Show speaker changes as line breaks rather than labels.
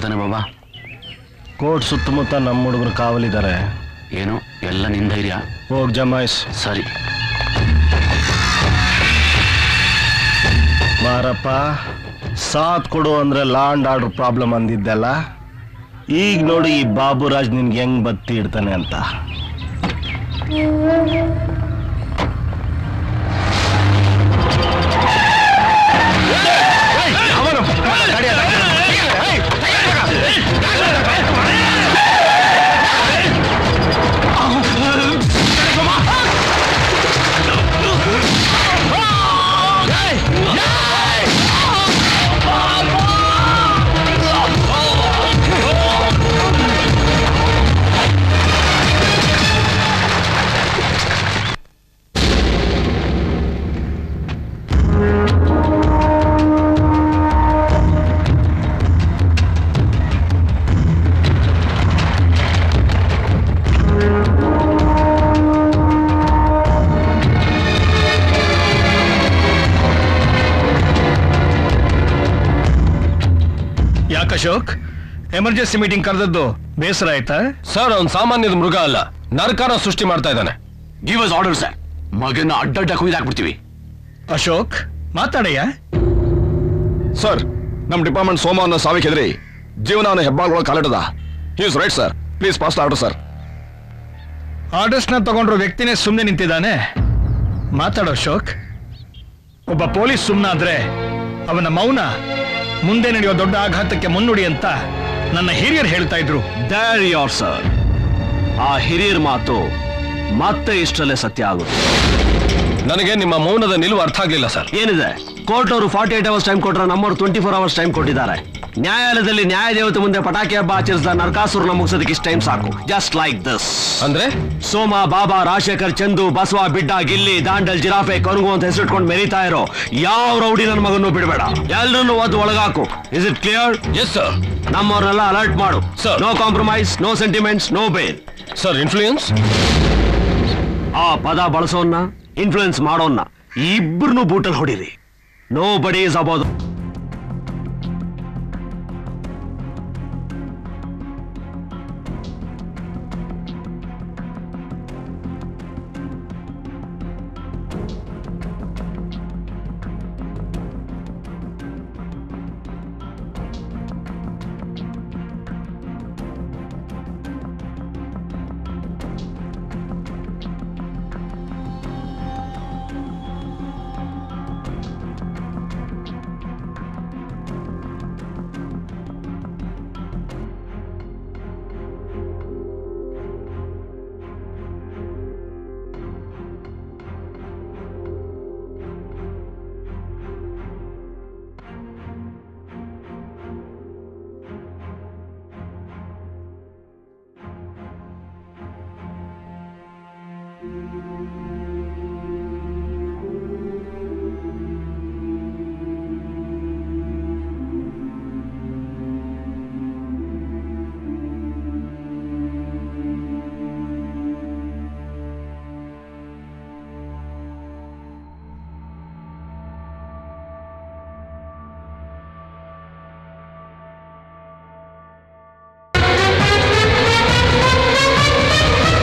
ತಾನೆ ಬಾಬಾ?
ಕೋರ್ಟ್ ಸುತ್ತಮುತ್ತ ನಮ್ಮ ಹುಡುಗರು ಕಾವಲಿದ್ದಾರೆ.
ಏನು? ಎಲ್ಲ ನಿನ್ ಧೈರ್ಯ?
ಹೋಗ್ ಜಮಾಯಿಸ್.
ಸರಿ.
ಮಾರಪ್ಪ ಸಾಥ್ ಕೊಡು ಅಂದ್ರೆ ಲ್ಯಾಂಡ್ ಆರ್ಡರ್ ಪ್ರಾಬ್ಲಮ್ ಅಂದಿದ್ದಲ್ಲ? ಈಗ ನೋಡಿ ಈ ಬಾಬುರಾಜ್ ನಿನ್ಗೆ ಹೆಂಗ್ ಬತ್ತಿ ಇಡ್ತಾನೆ ಅಂತ.
ಅಶೋಕ್ ಎಮರ್ಜೆನ್ಸಿ ಮೀಟಿಂಗ್ ಕರೆದದ್ದು ಬೇಸರ ಆಯ್ತಾ?
ಸರ್ ಅವ್ನ್ ಸಾಮಾನ್ಯದ ಮೃಗ ಅಲ್ಲ. ನರಕಾರ ಸೃಷ್ಟಿ ಮಾಡ್ತಾ ಇದ್ದಾನೆ.
ಗಿವ್ ಅಸ್ ಆರ್ಡರ್ ಸರ್ ಮಗನ ಅಡ್ಡಡ್ಡ ಕುಯ್ದಾಕ್ಬಿಡ್ತೀವಿ
ಅಶೋಕ್ ಮಾತಾಡಯ್ಯ.
ಸರ್ ನಮ್ಮ ಡಿಪಾರ್ಟ್ಮೆಂಟ್ ಸೋಮವನ್ನ ಸಾವಿಗೆ ಹೆದರಿ ಜೀವನ ಹೆಬ್ಬಾಳ್ಗಳ ಕಾಲಿಡದ is right sir please pass order sir
ಆರ್ಡರ್ಸ್ನ ತಗೊಂಡ್ರ ವ್ಯಕ್ತಿನೇ ಸುಮ್ಮನೆ ನಿಂತಿದ್ದಾನೆ. ಮಾತಾಡೋ ಅಶೋಕ್. ಒಬ್ಬ ಪೊಲೀಸ್ ಸುಮ್ಮನಾದ್ರೆ ಅವನ ಮೌನ ಮುಂದೆ ನಡೆಯುವ ದೊಡ್ಡ ಆಘಾತಕ್ಕೆ ಮುನ್ನುಡಿ ಅಂತ ನನ್ನ ಹಿರಿಯರು ಹೇಳ್ತಾ ಇದ್ರು.
ಯೋರ್ ಸರ್ ಆ ಹಿರಿಯರ್ ಮಾತು ಮತ್ತೆ ಇಷ್ಟರಲ್ಲೇ ಸತ್ಯ ಆಗುತ್ತೆ.
ನನಗೆ ನಿಮ್ಮ ಮೌನದ ನಿಲುವು ಅರ್ಥ ಆಗ್ಲಿಲ್ಲ ಸರ್.
ಏನಿದೆ? ಕೋರ್ಟ್ ಅವರು ಫಾರ್ಟಿ ಏಟ್ ಅವರ್ಸ್ ಟೈಮ್ ಕೊಟ್ಟರೆ ನಮ್ಮವರು ಟ್ವೆಂಟಿ ಫೋರ್ ಅವರ್ಸ್ ಟೈಮ್ ಕೊಟ್ಟಿದ್ದಾರೆ. ನ್ಯಾಯಾಲಯದಲ್ಲಿ ನ್ಯಾಯ ದೇವತೆ ಮುಂದೆ ಪಟಾಕಿ ಹಬ್ಬ ಆಚರಿಸಿದ ನರಕಾಸುರನ ಮುಗಿಸೋದಕ್ಕೆ ಇಷ್ಟು ಟೈಮ್ ಸಾಕು. ಜಸ್ಟ್ ಲೈಕ್ ದಿಸ್
ಅಂದ್ರೆ?
ಸೋಮ ಬಾಬಾ ರಾಜಶೇಖರ್ ಚಂದು ಬಸವ ಬಿಡ್ಡ ಗಿಲ್ಲಿ ದಾಂಡಲ್ ಜಿರಾಫೆ ಕೊರಗು ಅಂತ ಹೆಸರಿಟ್ಕೊಂಡು ಮೆರೀತಾ ಇರೋ ಯಾವ ರೌಡಿ ನನ್ನ ಮಗನ್ನು ಬಿಡಬೇಡ. ಎಲ್ಲರನ್ನು ಒದ್ದು ಒಳಗಾಕು. Is it clear
yes sir
ನಮ್ಮವ್ರನ್ನೆಲ್ಲ alert ಮಾಡು.
Sir
no compromise no sentiments no bail
sir influence
ಆ ಪದ ಬಳಸೋನ್ನ ಇನ್ಫ್ಲುಯೆನ್ಸ್ ಮಾಡೋಣ ಇಬ್ಬರನ್ನು ಬೂಟಲ್ ಹೊಡಿರಿ. No buddies about